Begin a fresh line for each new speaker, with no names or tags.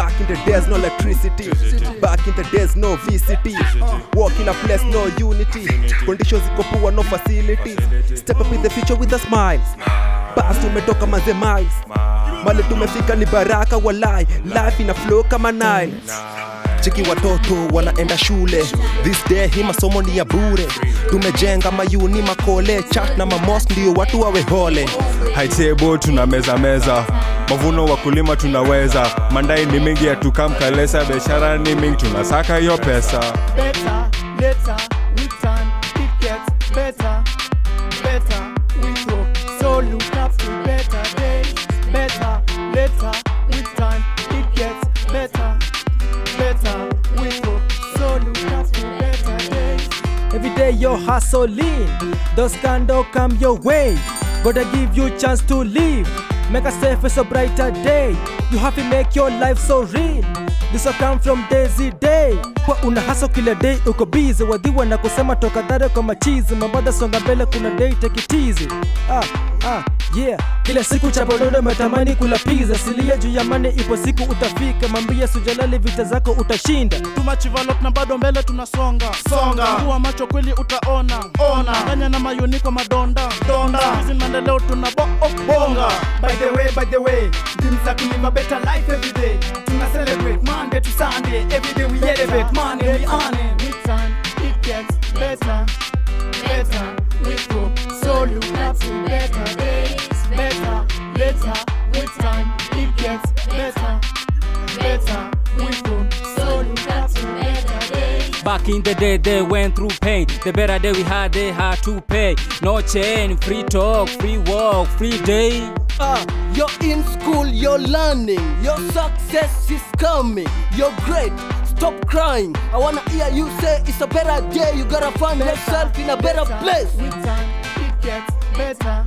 Back in the days, no electricity. Back in the days, no VCT. Walk in a place, no unity. Conditions ziko poor, no facilities. Step up in the future with a smile. Bas tumetoka manze miles. Mali tumefika ni baraka walai. Life ina flow kama Nile. Chiki watoto wanaenda shule. This day hii masomo ni ya bure. Tumejenga mayuni makole chat na mamos ndio watu wawe hole.
Haitebo tuna meza meza. Mavuno wakulima tunaweza. Mandai ni mingi yatukamkalesa biashara ni mingi tunasaka hiyo pesa.
Better, later,
Every day you're hustling, those scandal come your way. Gotta give you chance to live, make a safe a brighter day. You have to make your life so real. This will come from daisy day. Kwa una hustle kila day uko busy, wadhiwa na kusema toka dhara kwa machizi, mabada songa mbele, kuna day take it easy. Ah, ah, yeah. Kila siku cha bododo umetamani kula pizza, silia juu ya mane, ipo siku utafika, mambia sujalali, vita zako utashinda.
tumachivalop na bado mbele tunasonga. Songa. Kuwa macho kweli utaona. Ona. Nganya na mayuni kwa madonda. Donda. Hizi maendeleo tuna bo oh, bonga.
By the way, by the way, dreams za to live better life every day. Tuna celebrate Monday to Sunday, every day we elevate, money we earn
Back in the day, they went through pain. The better day we had, they had to pay. No chain, free talk, free walk, free day.
Ah, you're in school, you're learning, your success is coming, you're great. Stop crying. I wanna hear you say it's a better day. You gotta find yourself in a better place.
with time it gets better better